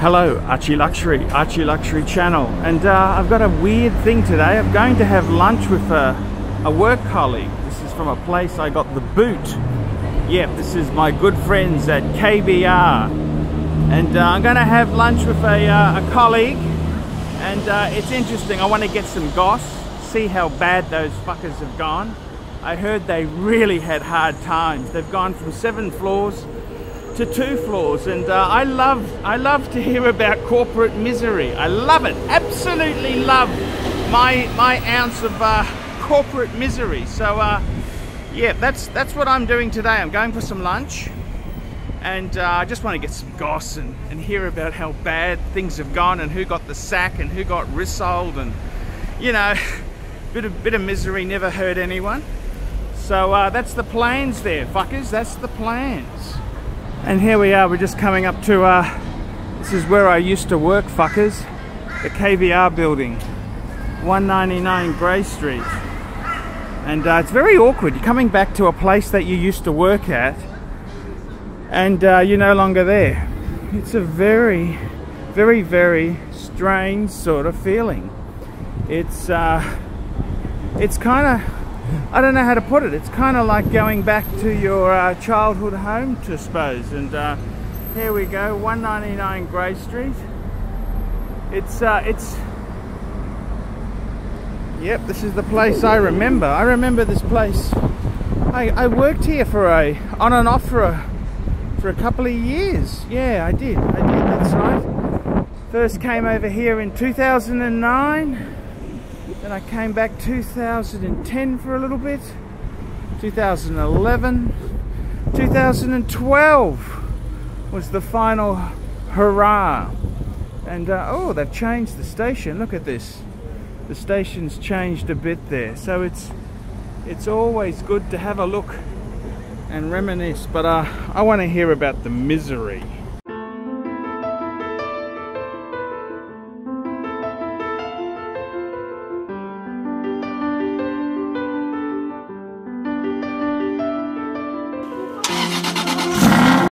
Hello, Archie Luxury, Archie Luxury channel. And uh, I've got a weird thing today. I'm going to have lunch with a, a work colleague. This is from a place I got the boot. Yep, this is my good friends at KBR. And uh, I'm going to have lunch with a, uh, a colleague. And uh, it's interesting. I want to get some goss, see how bad those fuckers have gone. I heard they really had hard times. They've gone from seven floors to two floors and uh, I love I love to hear about corporate misery. I love it absolutely love my my ounce of uh, corporate misery. So uh, yeah that's that's what I'm doing today. I'm going for some lunch and uh, I just want to get some goss and, and hear about how bad things have gone and who got the sack and who got rissoled and you know bit of bit of misery never hurt anyone. So uh, that's the plans there fuckers that's the plans and here we are, we're just coming up to, uh, this is where I used to work, fuckers. The KBR building, 199 Grey Street. And uh, it's very awkward. You're coming back to a place that you used to work at, and uh, you're no longer there. It's a very, very, very strange sort of feeling. It's, uh, it's kind of I don't know how to put it. It's kind of like going back to your uh, childhood home, to suppose. And uh, here we go, 199 Grey Street. It's uh, it's. Yep, this is the place I remember. I remember this place. I, I worked here for a on and off for a for a couple of years. Yeah, I did. I did. That's right. First came over here in 2009 then I came back 2010 for a little bit, 2011, 2012 was the final hurrah. And uh, oh, they've changed the station. Look at this. The station's changed a bit there. So it's it's always good to have a look and reminisce. But uh, I want to hear about the misery